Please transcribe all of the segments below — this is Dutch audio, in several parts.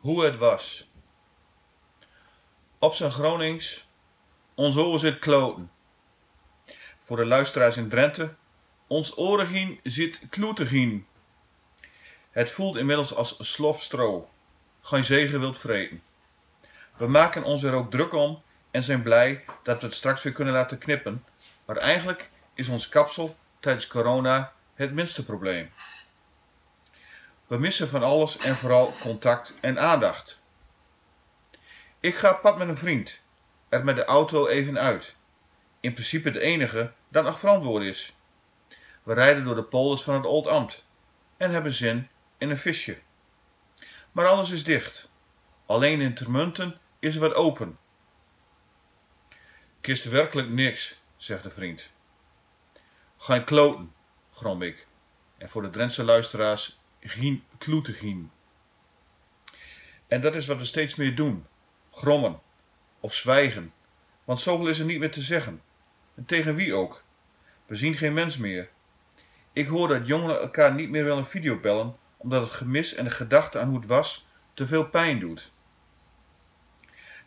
Hoe het was. Op zijn Gronings, ons oor zit kloten. Voor de luisteraars in Drenthe, ons oorigien zit kloetegien. Het voelt inmiddels als slof stro. Geen zegen wilt vreten. We maken ons er ook druk om en zijn blij dat we het straks weer kunnen laten knippen. Maar eigenlijk is ons kapsel tijdens corona het minste probleem. We missen van alles en vooral contact en aandacht. Ik ga pad met een vriend, er met de auto even uit. In principe de enige dat nog verantwoord is. We rijden door de polders van het Old Amt en hebben zin in een visje. Maar alles is dicht. Alleen in Termunten is er wat open. Kist werkelijk niks, zegt de vriend. Geen kloten, grom ik. En voor de Drentse luisteraars, geen kloetegien. En dat is wat we steeds meer doen. Grommen. Of zwijgen. Want zoveel is er niet meer te zeggen. En tegen wie ook. We zien geen mens meer. Ik hoor dat jongeren elkaar niet meer willen videobellen, omdat het gemis en de gedachte aan hoe het was te veel pijn doet.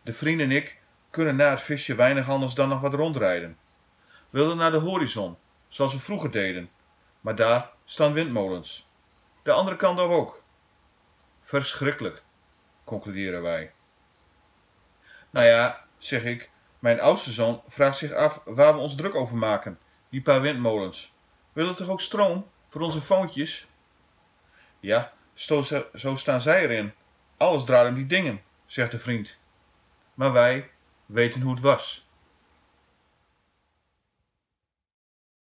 De vriend en ik kunnen na het visje weinig anders dan nog wat rondrijden. We wilden naar de horizon, zoals we vroeger deden, maar daar staan windmolens. De andere kant op ook. Verschrikkelijk, concluderen wij. Nou ja, zeg ik, mijn oudste zoon vraagt zich af waar we ons druk over maken, die paar windmolens. Willen toch ook stroom voor onze foontjes? Ja, zo, zo staan zij erin. Alles draait om die dingen, zegt de vriend. Maar wij weten hoe het was.